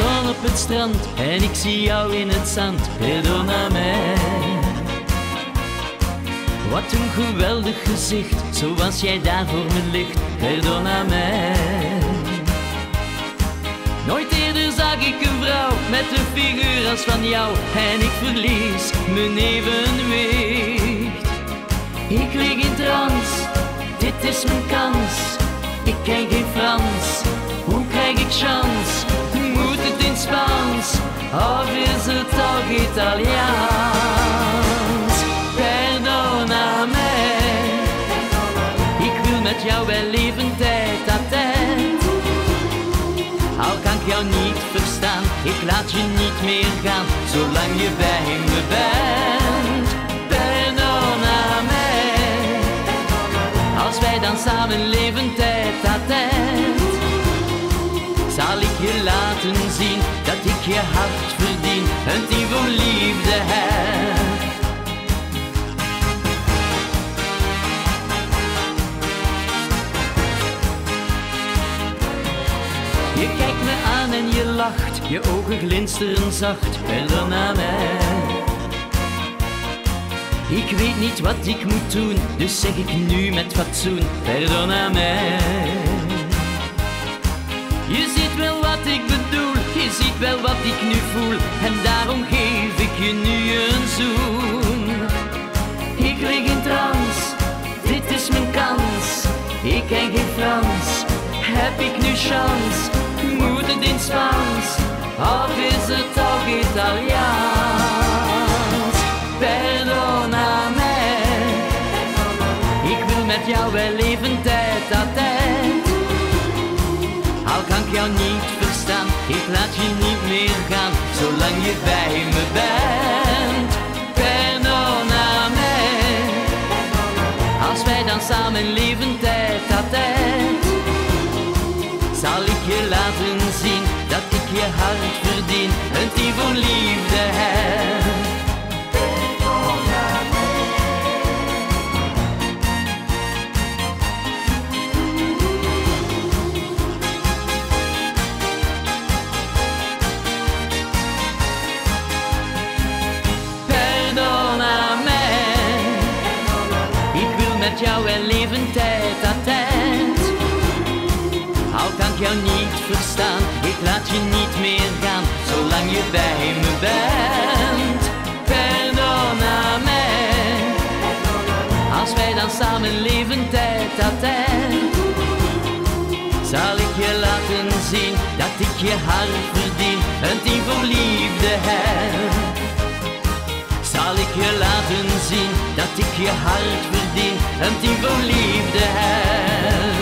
zon op het strand en ik zie jou in het zand. Perdona mij. Wat een geweldig gezicht, zoals jij daar voor me ligt. Perdona mij. Nooit eerder zag ik een vrouw met een figuur als van jou en ik verlies mijn evenwicht. Ik lig in trance, dit is mijn kans. Ik ken geen Frans, hoe krijg ik chance? Of is het toch Italiaans? Perdona mij, ik wil met jou wel leven tijd aan tijd. Al kan ik jou niet verstaan, ik laat je niet meer gaan, zolang je bij me bent. Perdona mij, als wij dan samen leven tijd aan tijd. Zal ik je laten je hart verdien, een team voor liefde heb. Je kijkt me aan en je lacht, je ogen glinsteren zacht, naar mij. Ik weet niet wat ik moet doen, dus zeg ik nu met fatsoen, verder naar mij. Je heb ik nu chance? Moet het in Spaans, of is het toch Italiaans? Perdona mij, ik wil met jou wel leven tijd aan tijd. Al kan ik jou niet verstaan, ik laat je niet meer gaan, zolang je bij me bent. Perdona mij, als wij dan samen leven tijd aan tijd. Zal ik je laten zien dat ik je hart verdien, een team voor liefde heb. Perdona mij, ik wil met jou wel leven tijd. Niet verstaan, ik laat je niet meer gaan, zolang je bij me bent. Perdona mij, als wij dan samen leven tijd aan tijd. Zal ik je laten zien dat ik je hart verdien, een team voor liefde heb. Zal ik je laten zien dat ik je hart verdien, een team voor liefde heb.